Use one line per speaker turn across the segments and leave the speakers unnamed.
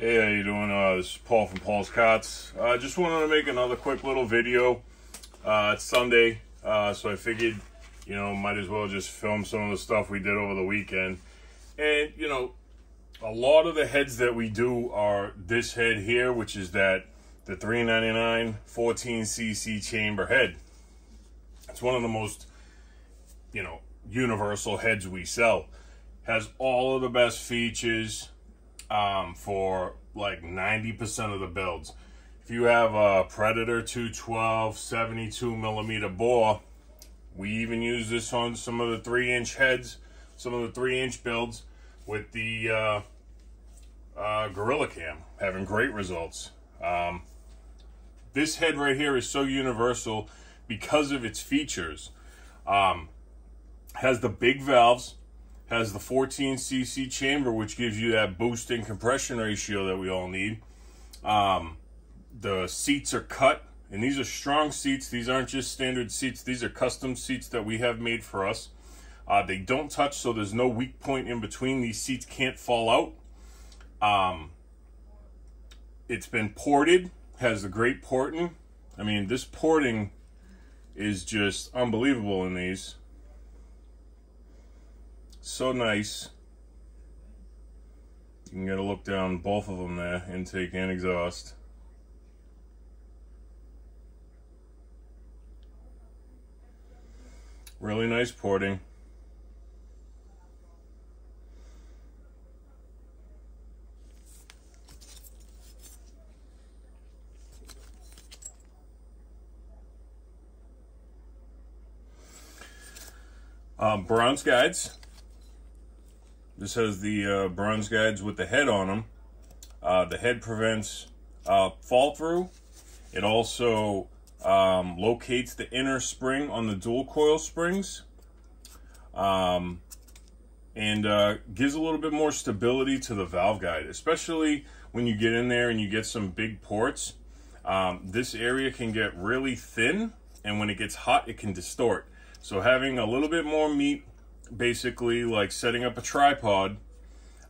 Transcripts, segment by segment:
Hey, how you doing? Uh, this is Paul from Paul's Karts. I uh, just wanted to make another quick little video. Uh, it's Sunday, uh, so I figured, you know, might as well just film some of the stuff we did over the weekend. And, you know, a lot of the heads that we do are this head here, which is that the 399 14cc chamber head. It's one of the most, you know, universal heads we sell. Has all of the best features um, for like 90% of the builds. If you have a Predator 212 72 millimeter bore, we even use this on some of the three inch heads, some of the three inch builds with the uh, uh, Gorilla Cam, having great results. Um, this head right here is so universal because of its features. Um, has the big valves, has the 14cc chamber, which gives you that boost in compression ratio that we all need. Um, the seats are cut, and these are strong seats. These aren't just standard seats. These are custom seats that we have made for us. Uh, they don't touch, so there's no weak point in between. These seats can't fall out. Um, it's been ported, has the great porting. I mean, this porting is just unbelievable in these. So nice. You can get a look down both of them there, intake and exhaust. Really nice porting. Um, bronze guides. This has the uh, bronze guides with the head on them. Uh, the head prevents uh, fall through. It also um, locates the inner spring on the dual coil springs. Um, and uh, gives a little bit more stability to the valve guide, especially when you get in there and you get some big ports. Um, this area can get really thin, and when it gets hot, it can distort. So having a little bit more meat, basically like setting up a tripod,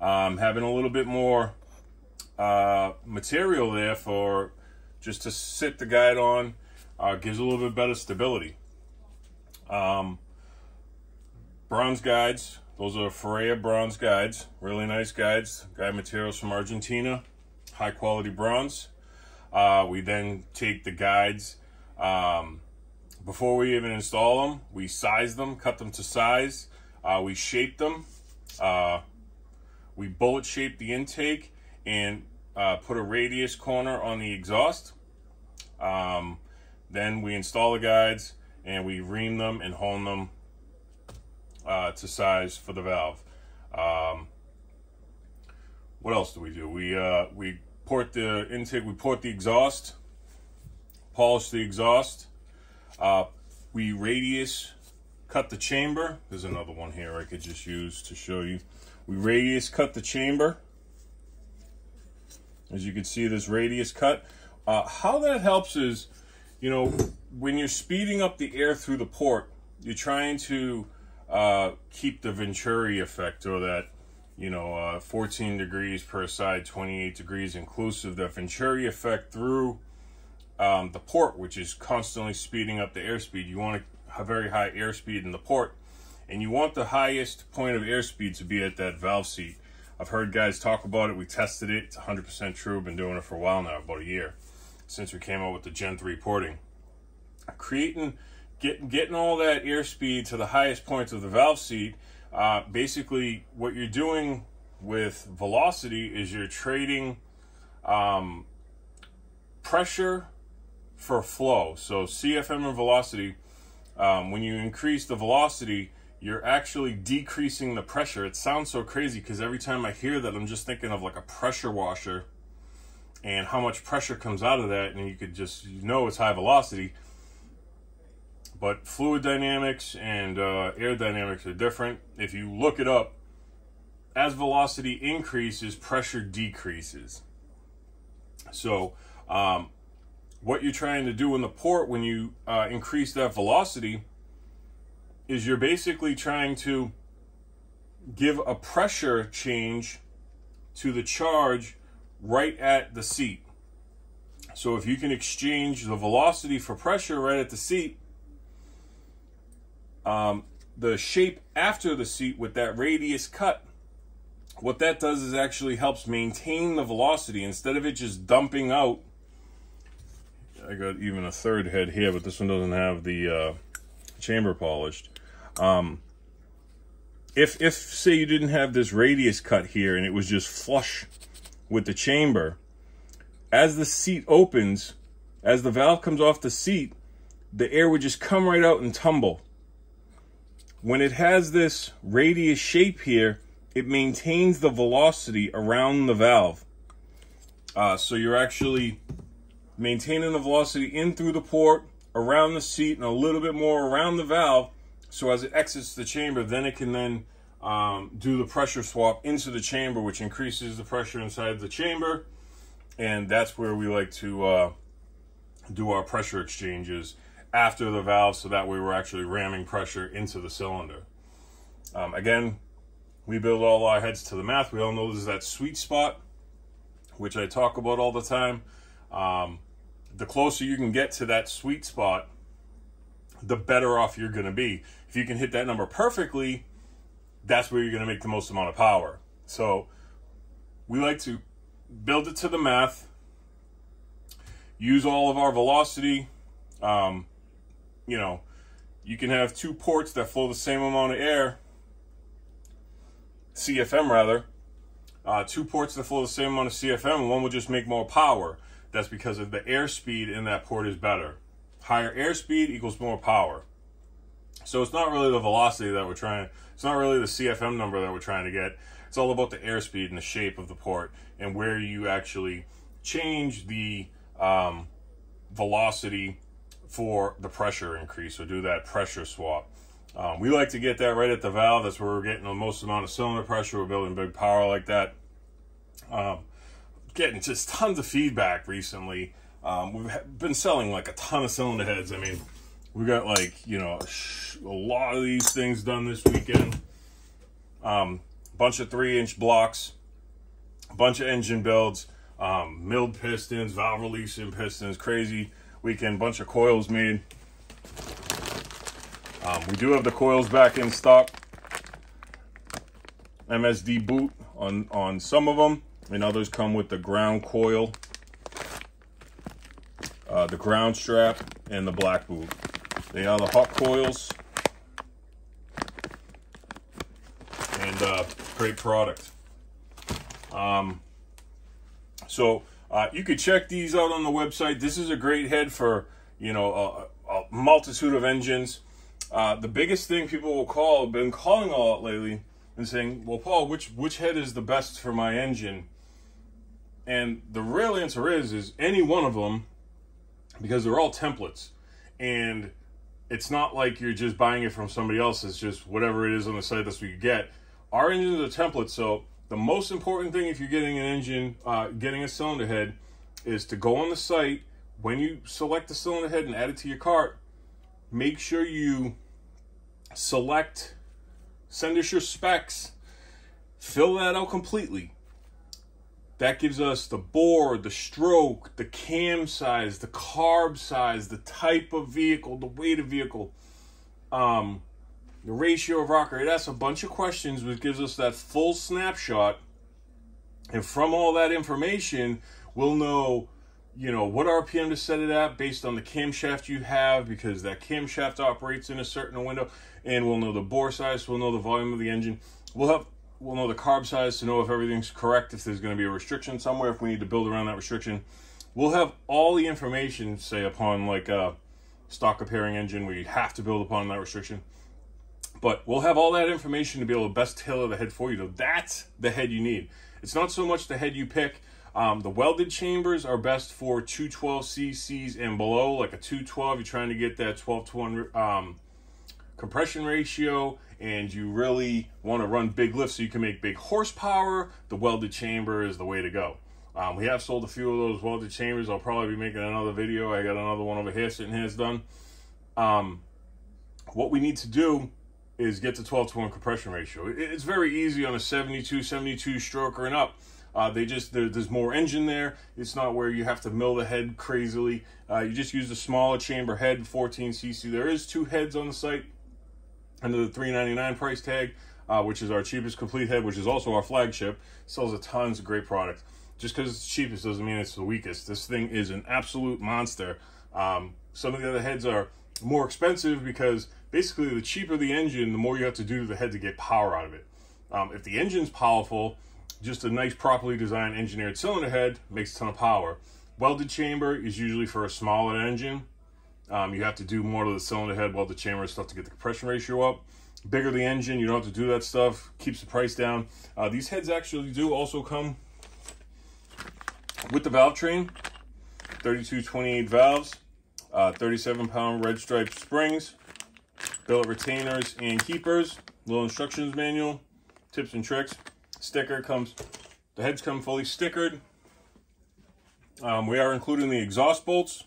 um, having a little bit more uh, material there for just to sit the guide on, uh, gives a little bit better stability. Um, bronze guides, those are Ferrea bronze guides, really nice guides, guide materials from Argentina, high quality bronze. Uh, we then take the guides, um, before we even install them, we size them, cut them to size. Uh, we shape them. Uh, we bullet shape the intake and uh, put a radius corner on the exhaust. Um, then we install the guides and we ream them and hone them uh, to size for the valve. Um, what else do we do? We uh, we port the intake, we port the exhaust, polish the exhaust. Uh, we radius cut the chamber. There's another one here I could just use to show you. We radius cut the chamber. As you can see, this radius cut. Uh, how that helps is, you know, when you're speeding up the air through the port, you're trying to uh, keep the Venturi effect or that, you know, uh, 14 degrees per side, 28 degrees inclusive, the Venturi effect through um, the port, which is constantly speeding up the airspeed. You want a very high airspeed in the port, and you want the highest point of airspeed to be at that valve seat. I've heard guys talk about it. We tested it. It's 100% true. Been doing it for a while now, about a year, since we came out with the Gen 3 porting. Creating, getting, getting all that airspeed to the highest points of the valve seat, uh, basically what you're doing with velocity is you're trading um, pressure for flow. So CFM and velocity, um, when you increase the velocity, you're actually decreasing the pressure. It sounds so crazy because every time I hear that, I'm just thinking of like a pressure washer and how much pressure comes out of that. And you could just, you know, it's high velocity. But fluid dynamics and uh, air dynamics are different. If you look it up, as velocity increases, pressure decreases. So, um, what you're trying to do in the port when you uh, increase that velocity is you're basically trying to give a pressure change to the charge right at the seat. So if you can exchange the velocity for pressure right at the seat, um, the shape after the seat with that radius cut, what that does is actually helps maintain the velocity instead of it just dumping out. I got even a third head here, but this one doesn't have the uh, chamber polished. Um, if if say you didn't have this radius cut here and it was just flush with the chamber, as the seat opens, as the valve comes off the seat, the air would just come right out and tumble. When it has this radius shape here, it maintains the velocity around the valve. Uh, so you're actually maintaining the velocity in through the port, around the seat, and a little bit more around the valve. So as it exits the chamber, then it can then um, do the pressure swap into the chamber, which increases the pressure inside the chamber. And that's where we like to uh, do our pressure exchanges after the valve, so that way we're actually ramming pressure into the cylinder. Um, again, we build all our heads to the math. We all know there's that sweet spot, which I talk about all the time. Um, the closer you can get to that sweet spot, the better off you're going to be. If you can hit that number perfectly, that's where you're going to make the most amount of power. So we like to build it to the math, use all of our velocity. Um, you know, you can have two ports that flow the same amount of air, CFM rather, uh, two ports that flow the same amount of CFM, one will just make more power. That's because of the airspeed in that port is better. Higher airspeed equals more power. So it's not really the velocity that we're trying, it's not really the CFM number that we're trying to get. It's all about the airspeed and the shape of the port and where you actually change the um, velocity for the pressure increase or do that pressure swap. Um, we like to get that right at the valve. That's where we're getting the most amount of cylinder pressure. We're building big power like that. Um, getting just tons of feedback recently. Um, we've been selling like a ton of cylinder heads. I mean, we got like, you know, a lot of these things done this weekend. Um, bunch of three inch blocks, a bunch of engine builds, um, milled pistons, valve releasing pistons, crazy weekend, bunch of coils made. Um, we do have the coils back in stock. MSD boot on, on some of them, and others come with the ground coil, uh, the ground strap, and the black boot. They are the hot coils. And uh, great product. Um, so uh, you could check these out on the website. This is a great head for, you know, a, a multitude of engines. Uh, the biggest thing people will call, been calling a lot lately, and saying, well, Paul, which, which head is the best for my engine? And the real answer is, is any one of them, because they're all templates. And it's not like you're just buying it from somebody else. It's just whatever it is on the site, that's what you get. Our engines are templates, so the most important thing if you're getting an engine, uh, getting a cylinder head, is to go on the site. When you select the cylinder head and add it to your cart, make sure you select, send us your specs, fill that out completely. That gives us the bore, the stroke, the cam size, the carb size, the type of vehicle, the weight of vehicle. Um, the ratio of rocker. It asks a bunch of questions, which gives us that full snapshot. And from all that information, we'll know, you know, what RPM to set it at based on the camshaft you have, because that camshaft operates in a certain window. And we'll know the bore size, we'll know the volume of the engine. We'll have we'll know the carb size to know if everything's correct, if there's going to be a restriction somewhere, if we need to build around that restriction. We'll have all the information, say, upon like a stock comparing engine where you have to build upon that restriction. But we'll have all that information to be able to best tailor the head for you. So that's the head you need. It's not so much the head you pick. Um, the welded chambers are best for 212 cc's and below, like a 212. You're trying to get that 12 to 1 um, compression ratio and you really want to run big lifts so you can make big horsepower. The welded chamber is the way to go. Um, we have sold a few of those welded chambers. I'll probably be making another video. I got another one over here sitting here. It's done. Um, what we need to do is get to 12 to 1 compression ratio. It's very easy on a 72, 72 stroker and up. Uh, they just there, there's more engine there. It's not where you have to mill the head crazily. Uh, you just use the smaller chamber head, 14cc. There is two heads on the site under the 399 price tag, uh, which is our cheapest complete head, which is also our flagship. Sells a tons of great product. Just because it's cheapest doesn't mean it's the weakest. This thing is an absolute monster. Um, some of the other heads are more expensive because basically the cheaper the engine, the more you have to do to the head to get power out of it. Um, if the engine's powerful, just a nice, properly designed, engineered cylinder head makes a ton of power. Welded chamber is usually for a smaller engine. Um, you have to do more to the cylinder head, weld the chamber stuff to get the compression ratio up. Bigger the engine, you don't have to do that stuff. Keeps the price down. Uh, these heads actually do also come with the valve train. 3228 valves, uh, 37 pound red stripe springs, billet retainers and keepers, little instructions manual, tips and tricks. Sticker comes, the heads come fully stickered. Um, we are including the exhaust bolts.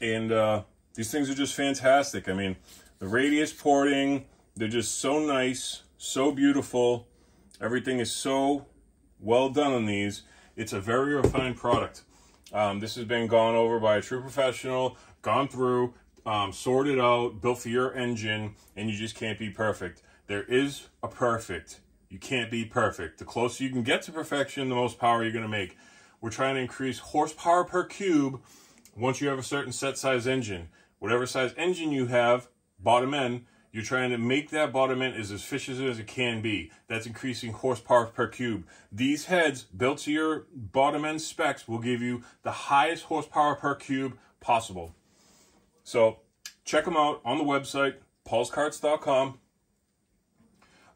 And uh, these things are just fantastic. I mean, the radius porting, they're just so nice, so beautiful. Everything is so well done on these. It's a very refined product. Um, this has been gone over by a true professional, gone through, um, sorted out, built for your engine, and you just can't be perfect. There is a perfect. You can't be perfect. The closer you can get to perfection, the most power you're going to make. We're trying to increase horsepower per cube once you have a certain set size engine. Whatever size engine you have, bottom end, you're trying to make that bottom end as efficient as it can be. That's increasing horsepower per cube. These heads built to your bottom end specs will give you the highest horsepower per cube possible. So check them out on the website, paulskarts.com.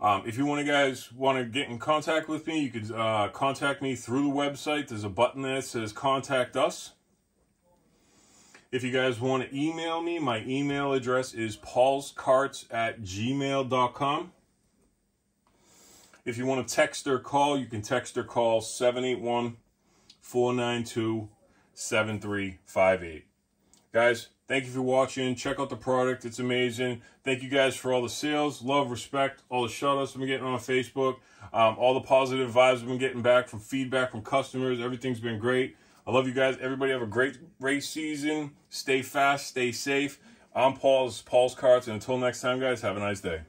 Um, if you want to guys want to get in contact with me, you could uh, contact me through the website. There's a button there that says contact us. If you guys want to email me, my email address is paulskarts at gmail.com. If you want to text or call, you can text or call 781 492 7358. Guys, thank you for watching. Check out the product, it's amazing. Thank you guys for all the sales, love, respect, all the shout outs I've been getting on Facebook, um, all the positive vibes I've been getting back from feedback from customers. Everything's been great. I love you guys. Everybody have a great race season. Stay fast, stay safe. I'm Paul's Paul's Karts, and until next time, guys, have a nice day.